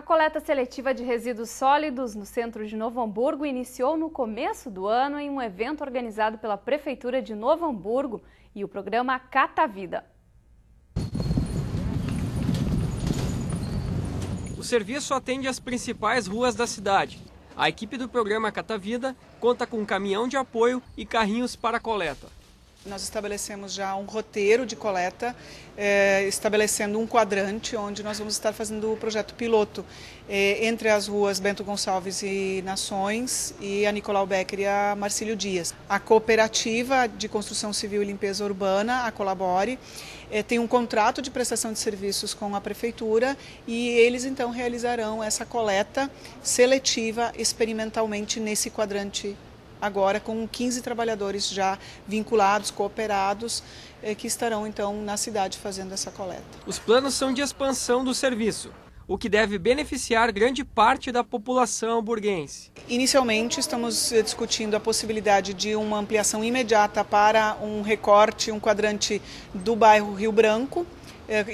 A coleta seletiva de resíduos sólidos no centro de Novo Hamburgo iniciou no começo do ano em um evento organizado pela Prefeitura de Novo Hamburgo e o programa Cata Vida. O serviço atende as principais ruas da cidade. A equipe do programa Cata Vida conta com um caminhão de apoio e carrinhos para coleta. Nós estabelecemos já um roteiro de coleta, eh, estabelecendo um quadrante onde nós vamos estar fazendo o projeto piloto eh, entre as ruas Bento Gonçalves e Nações e a Nicolau Becker e a Marcílio Dias. A cooperativa de construção civil e limpeza urbana, a Colabore, eh, tem um contrato de prestação de serviços com a prefeitura e eles então realizarão essa coleta seletiva experimentalmente nesse quadrante agora com 15 trabalhadores já vinculados, cooperados, eh, que estarão então na cidade fazendo essa coleta. Os planos são de expansão do serviço o que deve beneficiar grande parte da população burguense. Inicialmente, estamos eh, discutindo a possibilidade de uma ampliação imediata para um recorte, um quadrante do bairro Rio Branco,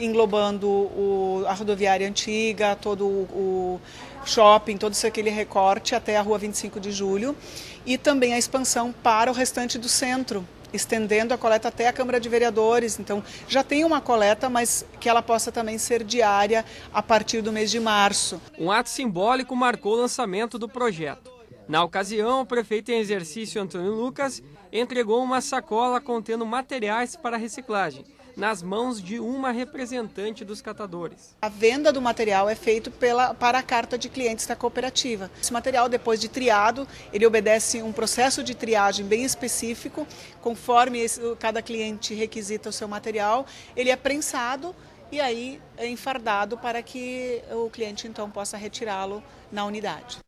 englobando o, a rodoviária antiga, todo o, o shopping, todo aquele recorte até a rua 25 de julho e também a expansão para o restante do centro, estendendo a coleta até a Câmara de Vereadores. Então, já tem uma coleta, mas que ela possa também ser diária a partir do mês de março. Um ato simbólico marcou o lançamento do projeto. Na ocasião, o prefeito em exercício Antônio Lucas entregou uma sacola contendo materiais para reciclagem nas mãos de uma representante dos catadores. A venda do material é feita pela, para a carta de clientes da cooperativa. Esse material, depois de triado, ele obedece um processo de triagem bem específico, conforme cada cliente requisita o seu material, ele é prensado e aí é enfardado para que o cliente então possa retirá-lo na unidade.